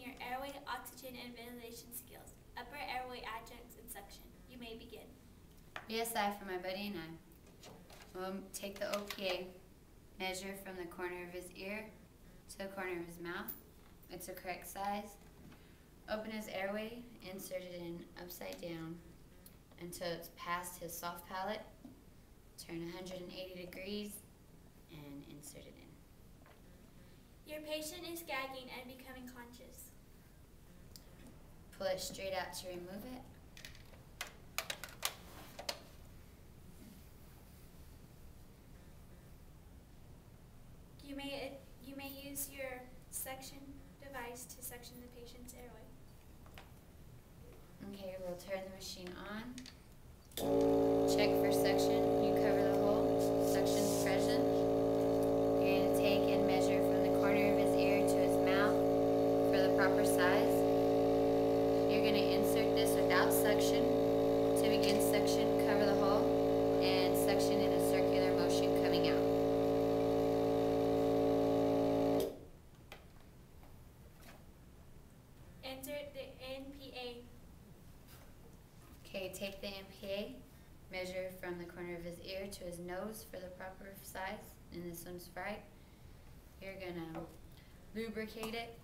your airway, oxygen, and ventilation skills. Upper airway adjuncts and suction. You may begin. BSI for my buddy and I. We'll take the OPA, measure from the corner of his ear to the corner of his mouth. It's a correct size. Open his airway, insert it in upside down until it's past his soft palate. Turn 180 degrees and insert it in. Your patient is gagging and becoming conscious. Pull it straight out to remove it. You may uh, you may use your suction device to suction the patient's airway. Okay, we'll turn the machine on. Check for suction. Size. You're going to insert this without suction. To begin suction, cover the hole and suction in a circular motion coming out. Insert the NPA. Okay, take the NPA, measure from the corner of his ear to his nose for the proper size, and this one's right. You're gonna lubricate it.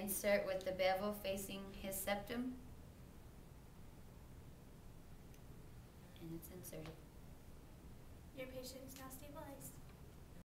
Insert with the bevel facing his septum. And it's inserted. Your patient is now